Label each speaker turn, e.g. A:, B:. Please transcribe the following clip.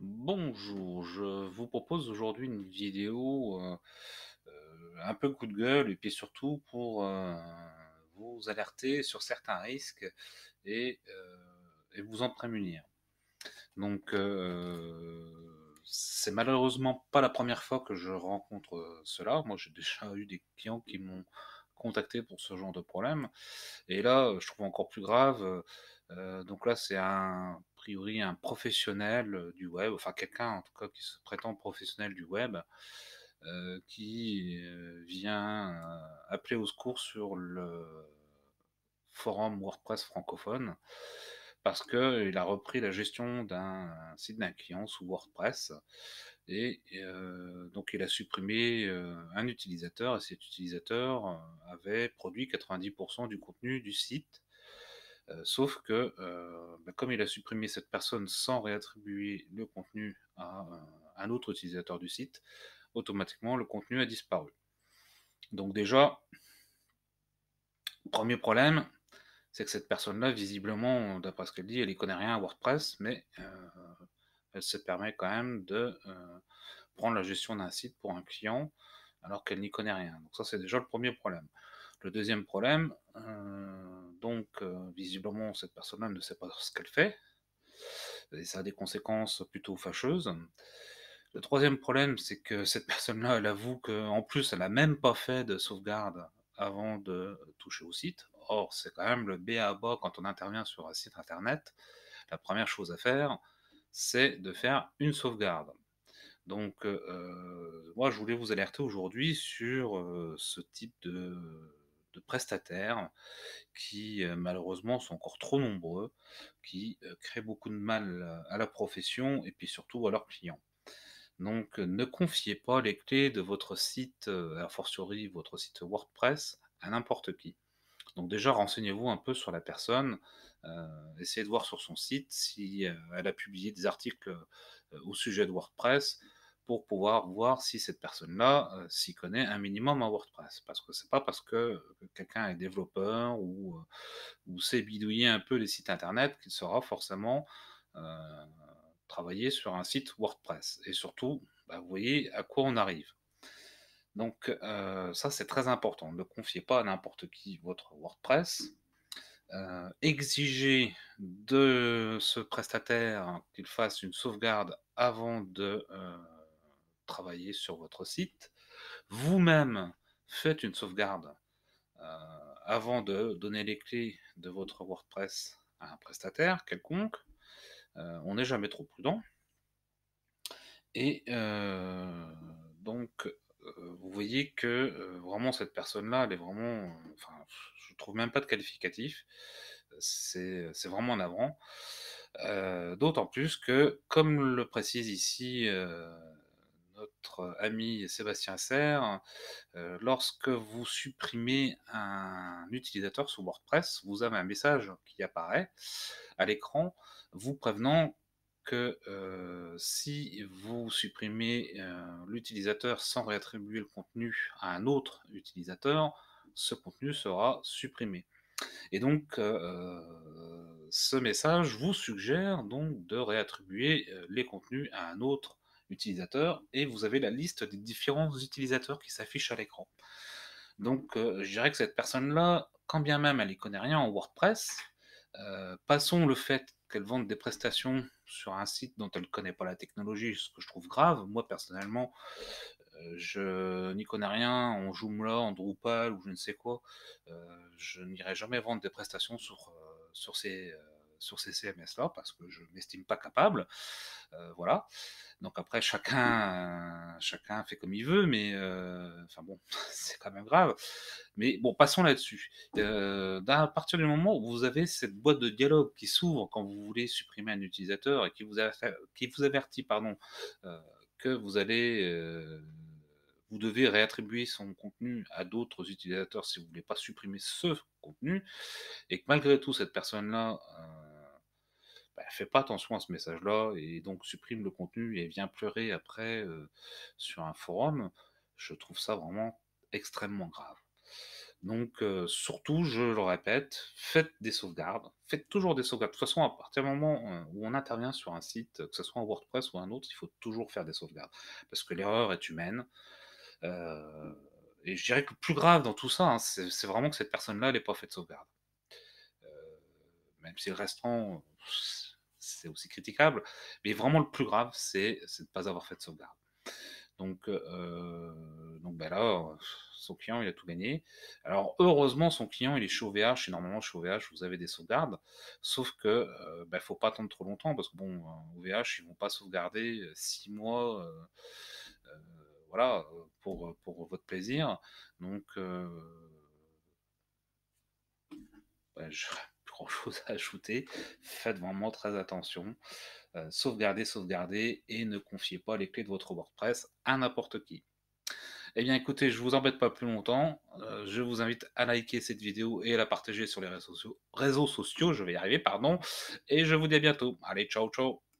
A: Bonjour, je vous propose aujourd'hui une vidéo euh, euh, un peu coup de gueule et puis surtout pour euh, vous alerter sur certains risques et, et vous en prémunir. Donc c'est malheureusement pas la première fois que je rencontre cela. Moi j'ai déjà eu des clients qui m'ont contacté pour ce genre de problème. Et là, je trouve encore plus grave. donc là, c'est un, priori un professionnel euh, du web, enfin quelqu'un en tout cas qui se prétend professionnel du web, euh, qui euh, vient appeler au secours sur le forum WordPress francophone parce qu'il a repris la gestion d'un site d'un client sous WordPress et donc il a supprimé un utilisateur et cet utilisateur avait produit 90% du contenu du site. Euh, sauf que euh, bah, comme il a supprimé cette personne sans réattribuer le contenu à euh, un autre utilisateur du site, automatiquement le contenu a disparu. Donc déjà, premier problème, c'est que cette personne-là, visiblement, d'après ce qu'elle dit, elle n'y connaît rien à WordPress, mais elle se permet quand même de prendre la gestion d'un site pour un client alors qu'elle n'y connaît rien. Donc ça, c'est déjà le premier problème. Le deuxième problème, donc euh, visiblement, cette personne-là ne sait pas ce qu'elle fait, et ça a des conséquences plutôt fâcheuses. Le troisième problème, c'est que cette personne-là, elle avoue qu'en plus, elle n'a même pas fait de sauvegarde avant de toucher au site. Or, c'est quand même le B à bas quand on intervient sur un site internet. La première chose à faire, c'est de faire une sauvegarde. Donc, euh, moi, je voulais vous alerter aujourd'hui sur euh, ce type de, prestataires qui, malheureusement, sont encore trop nombreux, qui créent beaucoup de mal à la profession et puis surtout à leurs clients. Donc, ne confiez pas les clés de votre site, a fortiori votre site WordPress, à n'importe qui. Donc déjà, renseignez-vous un peu sur la personne, essayez de voir sur son site si elle a publié des articles au sujet de WordPress pour pouvoir voir si cette personne-là euh, s'y connaît un minimum en WordPress. Parce que c'est pas parce que euh, quelqu'un est développeur ou, euh, ou sait bidouiller un peu les sites internet qu'il sera forcément travailler sur un site WordPress. Et surtout, bah, vous voyez à quoi on arrive. Donc ça c'est très important. Ne confiez pas à n'importe qui votre WordPress. Exigez de ce prestataire qu'il fasse une sauvegarde avant de travailler sur votre site. Vous-même faites une sauvegarde euh, avant de donner les clés de votre WordPress à un prestataire quelconque. Euh, on n'est jamais trop prudent. Et euh, donc, vous voyez que vraiment cette personne-là, elle est vraiment, enfin, je trouve même pas de qualificatif. C'est vraiment navrant. Euh, D'autant plus que, comme le précise ici notre ami Sébastien Serre, euh, lorsque vous supprimez un utilisateur sous WordPress, vous avez un message qui apparaît à l'écran vous prévenant que euh, si vous supprimez euh, l'utilisateur sans réattribuer le contenu à un autre utilisateur, ce contenu sera supprimé. Et donc, euh, ce message vous suggère donc de réattribuer euh, les contenus à un autre utilisateur et vous avez la liste des différents utilisateurs qui s'affichent à l'écran. Donc, euh, je dirais que cette personne-là, quand bien même elle n'y connaît rien en WordPress, euh, passons le fait qu'elle vende des prestations sur un site dont elle ne connaît pas la technologie, ce que je trouve grave. Moi, personnellement, euh, je n'y connais rien en Joomla, en Drupal ou je ne sais quoi. Je n'irai jamais vendre des prestations sur, sur ces, sur ces CMS-là parce que je m'estime pas capable. Euh, voilà. Donc après, chacun, chacun fait comme il veut, mais euh, enfin bon, c'est quand même grave. Mais bon, passons là-dessus. Euh, à partir du moment où vous avez cette boîte de dialogue qui s'ouvre quand vous voulez supprimer un utilisateur et qui vous, aver- qui vous avertit pardon, que vous allez, vous devez réattribuer son contenu à d'autres utilisateurs si vous ne voulez pas supprimer ce contenu, et que malgré tout cette personne-là bah, fait pas attention à ce message-là et donc supprime le contenu et vient pleurer après sur un forum, je trouve ça vraiment extrêmement grave. Donc, surtout, je le répète, faites des sauvegardes, faites toujours des sauvegardes. De toute façon, à partir du moment, où on intervient sur un site, que ce soit un WordPress ou un autre, il faut toujours faire des sauvegardes. Parce que l'erreur est humaine, et je dirais que plus grave dans tout ça, hein, c'est vraiment que cette personne-là, elle ait pas fait de sauvegarde. Même si le restant, c'est aussi critiquable, mais vraiment le plus grave, c'est de pas avoir fait de sauvegarde. Donc, heu, donc bah, là, son client, il a tout gagné. Alors heureusement, son client, il est chez OVH et normalement chez OVH, vous avez des sauvegardes. Sauf que, heu, bah, faut pas attendre trop longtemps parce que bon, OVH, ils vont pas sauvegarder 6 mois, heu heu, voilà, pour, pour votre plaisir. Donc, j'aurais plus chose à ajouter. Faites vraiment très attention. Heu, sauvegardez, sauvegardez et ne confiez pas les clés de votre WordPress à n'importe qui. Eh bien écoutez, je vous embête pas plus longtemps, heu, je vous invite à liker cette vidéo et à la partager sur les réseaux sociaux réseaux sociaux, je vais y arriver, pardon et je vous dis à bientôt. Allez, ciao, ciao.